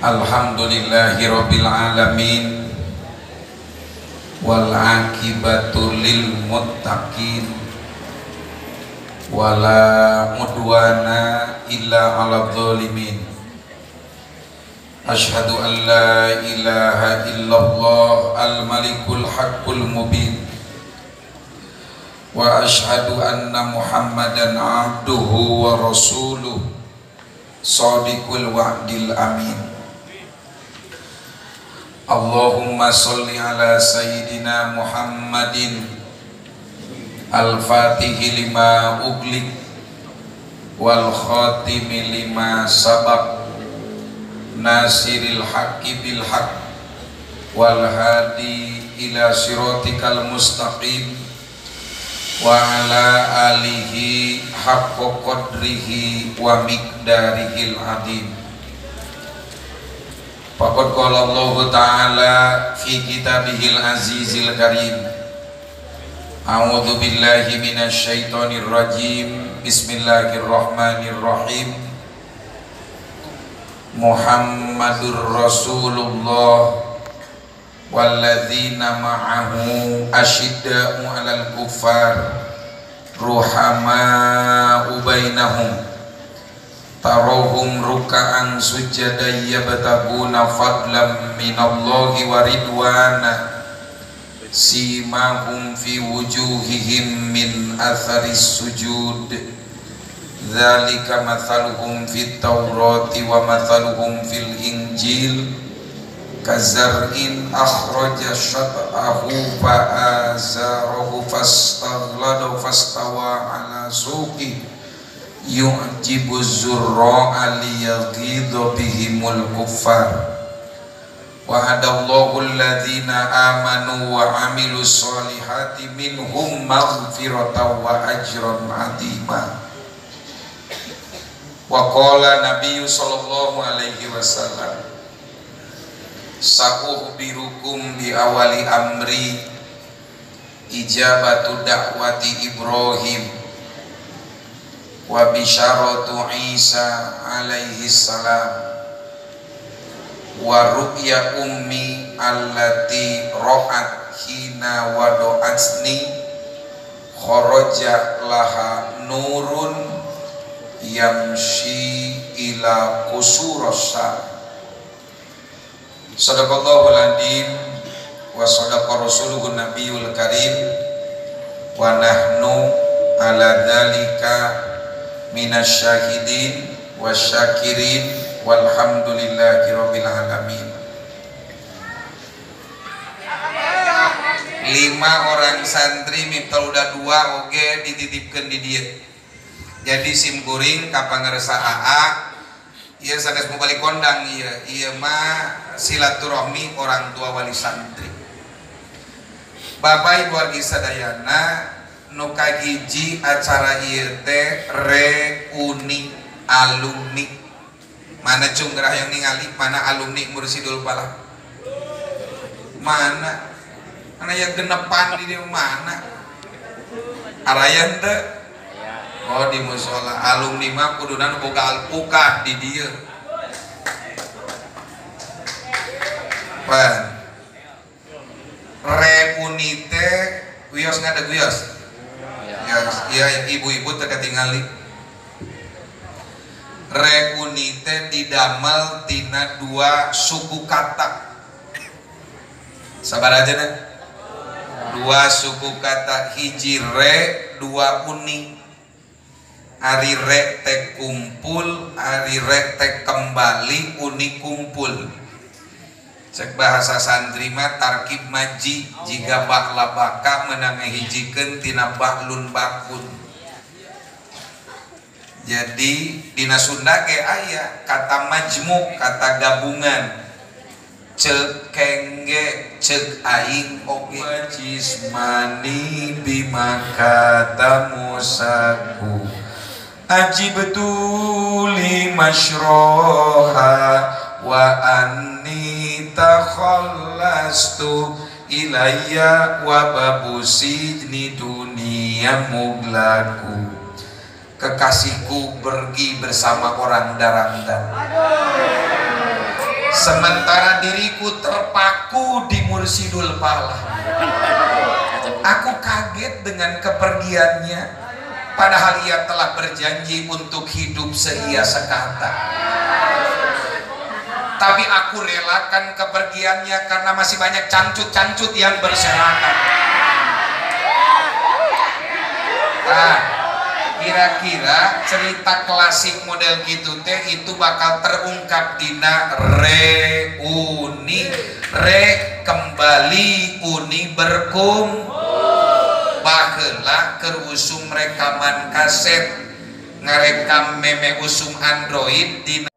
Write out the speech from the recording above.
Alhamdulillahi Rabbil Alamin. Wal akibatu lil muttaqin. Wala mudwana illa ala zalimin. Ashhadu an la ilaha illallah al-malikul haqqul mubin. Wa ashhadu anna muhammadan abduhu wa rasuluh. Sadiqul wa'dil amin Allahumma salli ala Sayyidina Muhammadin. Al-Fatihi lima uglik. Wal khatimi lima sabak Nasiril haqqi bil haqq. Wal hadi ila siratikal mustaqim. Wa ala alihi haqqa qadrihi wa miqdarihil adim Faqad qala Allah Ta'ala fi kitabihil azizil karim A'udzu billahi minasy syaithanir rajim Bismillahirrahmanirrahim Muhammadur Rasulullah walladzina ma'ahu asyidda'u 'alal kuffar ruhama'u bainahum tarohum ruka'an sujada yabtaguna fadlam minallahi wa ridwana. Simahum fi wujuhihim min atharis sujud. Dzalika mathaluhum fit Taurati wa mathaluhum fil Injil. Kazar'in akhraja syat'ahu fa'azarahu fastaghlada fastawa ala suqi yu'jibu zurra'a liyaghidha bihimul kuffar. Wa'adallahu alladhina amanu wa amilu salihati minhum maghfiratan wa ajran azima wa qala nabiyyu sallallahu alaihi wasallam sa'ukhbirukum bi awali amri ijabatu da'wati Ibrahim wa bisyaratu Isa alaihi salam. Wa ru'ya ummi allati ra'at hina wado'atsni kharaja laha nurun yamshi ila kusurasa. Sadaqallahul adim wa sadaqa rasuluhun nabiyul karim wa nahnu ala dhalika minasyahidin wasyakirin walhamdulillahi rabbil lima orang santri mipta udah dua oge dititipkan di dia jadi sim kuring kapan ngerasa AA iya sanes balik kondang iya. Iya mah silaturahmi orang tua wali santri. Bapak Ibu Argi Sadayana nuka hiji acara ieu reuni alumni. Mana cung yang ningali? Mana alumni mursidul pala mana? Mana yang genepan di dia mana? Arayan teh oh di musola. Alumni mah kudunan boga alpukat di dia. Pan. Reuni teh wios ngadeg wios ya, ya ibu-ibu terketingali reunite didamel tina dua suku kata sabar aja deh dua suku kata hiji re dua uni. Ari re teh kumpul ari re teh kembali uni kumpul cek bahasa santri mah tarkib maji. Jika bakla baka menang hijikeun tina baklun bakun. Jadi dina Sunda ke aya kata majmuk kata gabungan. Cek kengge cek aing oge jismani bima kata musaku. Aji betuli masyroha wa anni takhallastu ilayya wa babu sijni dunia muglaku kekasihku pergi bersama orang darandan sementara diriku terpaku di mursidul pala aku kaget dengan kepergiannya padahal ia telah berjanji untuk hidup seia sekata tapi aku relakan kepergiannya karena masih banyak cancut-cancut yang berserakan. Nah kira-kira cerita klasik model gitu teh itu bakal terungkap dina reuni. Re kembali uni berkum. Baheula keur usum rekaman kaset. Ngarekam meme usum android dina